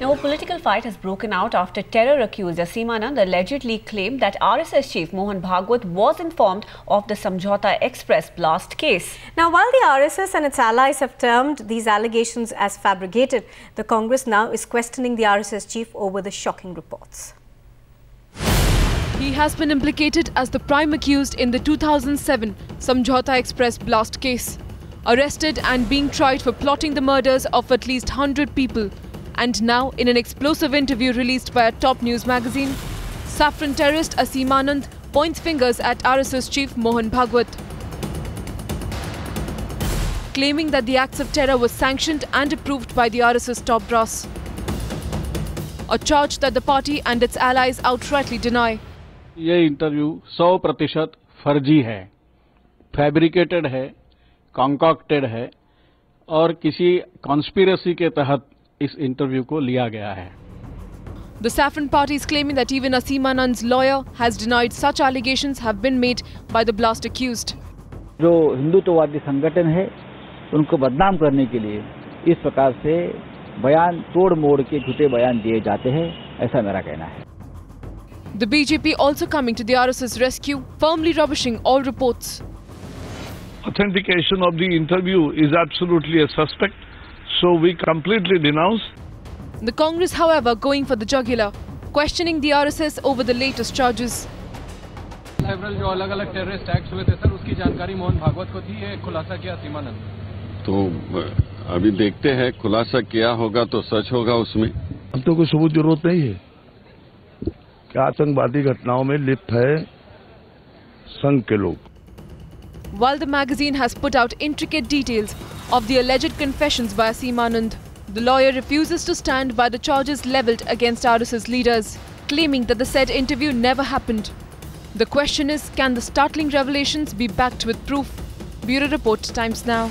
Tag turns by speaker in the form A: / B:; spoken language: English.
A: Now, a political fight has broken out after terror accused Aseemanand allegedly claimed that RSS chief Mohan Bhagwat was informed of the Samjhauta Express blast case.
B: Now, while the RSS and its allies have termed these allegations as fabricated, the Congress now is questioning the RSS chief over the shocking reports.
C: He has been implicated as the prime accused in the 2007 Samjhauta Express blast case. Arrested and being tried for plotting the murders of at least 100 people and now, in an explosive interview released by a top news magazine, Saffron terrorist Aseemanand points fingers at RSS chief Mohan Bhagwat, claiming that the acts of terror were sanctioned and approved by the RSS top brass. A charge that the party and its allies outrightly deny.
D: This interview is 100% फर्जी है fabricated है concocted है conspiracy. इस interview को लिया गया है
C: The Saffron Party is claiming that even Asim Anand's lawyer has denied such allegations have been made by the blast accused.
E: जो हिंदुत्ववादी संगठन है उनको बदनाम करने के लिए इस प्रकार से बयान तोड़ मोड़ के झूठे बयान दिए जाते हैं ऐसा मेरा कहना है
C: The BJP also coming to the RSS rescue, firmly rubbishing all reports.
F: Authentication of the interview is absolutely a suspect, so we completely denounce.
C: The Congress, however, going for the jugular, questioning the RSS over the latest charges.
G: Several जो अलग अलग terrorist act हुए थे sir उसकी जानकारी मोहन भागवत को थी ये खुलासा किया सीमानंद
H: तो अभी देखते हैं खुलासा किया होगा तो सच होगा उसमें
F: अब तो कोई सबूत ज़रूरत नहीं है क्या आतंकवादी घटनाओं में लिप्त है संघ के लोग
C: While the magazine has put out intricate details of the alleged confessions by Aseemanand, the lawyer refuses to stand by the charges levelled against RSS leaders, claiming that the said interview never happened. The question is, can the startling revelations be backed with proof? Bureau Report, Times Now.